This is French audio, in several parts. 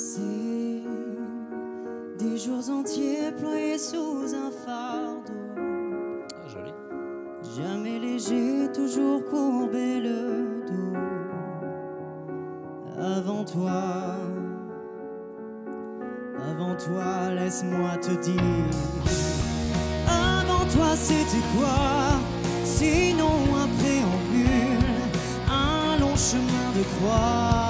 C'est des jours entiers ployés sous un fardeau. Ah, joli. Jamais léger, toujours courbé le dos. Avant toi, avant toi, laisse-moi te dire. Avant toi, c'était quoi? Sinon un préambule, un long chemin de croix.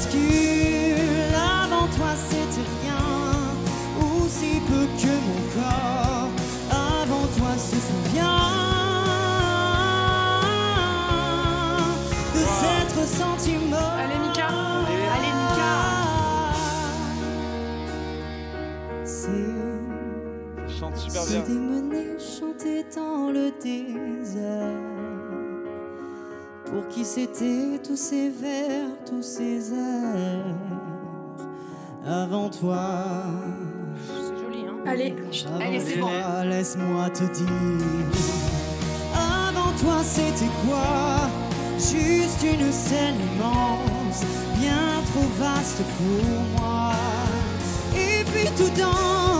Bascule. Avant toi, c'était rien, ou si peu que mon corps. Avant toi, se souvient de s'être senti mort. Allez, Mika. Allez, Mika. C'est Chante super se bien. démener, chanter dans le désert. Pour qui c'était tous ces vers, tous ces airs avant toi. C'est joli, hein Allez, Allez, c'est bon. toi, laisse-moi te dire. Avant toi, c'était quoi? Juste une scène immense, bien trop vaste pour moi. Et puis tout danse.